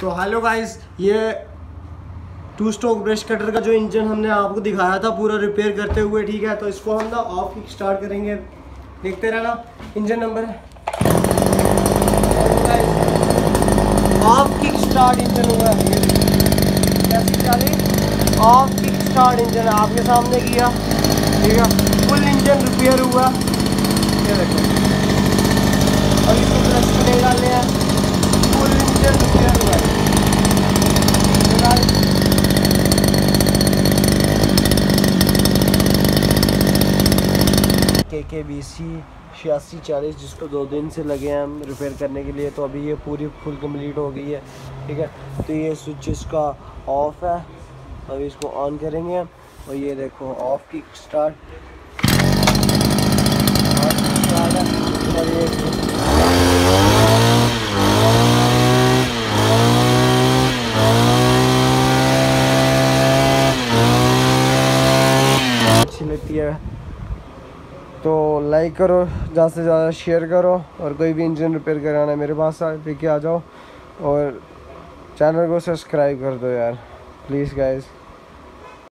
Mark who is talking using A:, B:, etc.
A: तो hello guys ये two stroke brush cutter का जो इंजन हमने आपको दिखाया था पूरा रिपेयर करते हुए, ठीक है? तो इसको हम ना ऑफ़ स्टार्ट करेंगे। देखते रहना engine number of kick start engine हुआ है। चाली? ऑफ़ किक स्टार्ट इंजन आपके सामने किया, ठीक है? फुल इंजन रिपेयर हुआ। ये देखो और इसको क्लच में नहीं डालने हैं फुल इंजन रिपेयर हुआ है के बी सी छियासी चालीस, जिसको दो दिन से लगे हैं हम रिपेयर करने के लिए तो अभी ये पूरी फुल कंप्लीट हो गई है, ठीक है? तो ये स्विच इसका ऑफ़ है। अभी इसको ऑन करेंगे और ये देखो ऑफ़ की स्टार्ट अच्छी लगती है। तो लाइक करो, ज़्यादा से ज़्यादा शेयर करो और कोई भी इंजन रिपेयर कराना है मेरे पास, आ, लेके आ जाओ और चैनल को सब्सक्राइब कर दो यार प्लीज़ गाइज़